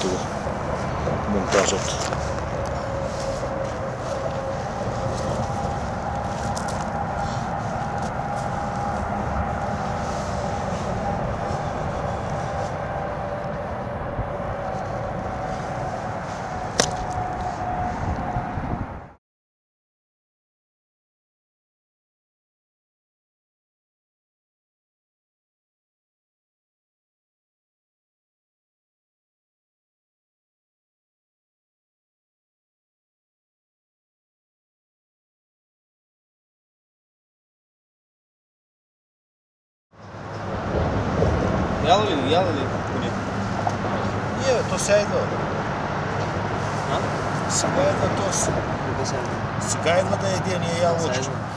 tuo mun kasvot. Яла ли? Яла ли? коня? Ні, то сяйно. А? Сега идва то. Какво сега? Сега идва да еде, ние ялочко. Сега.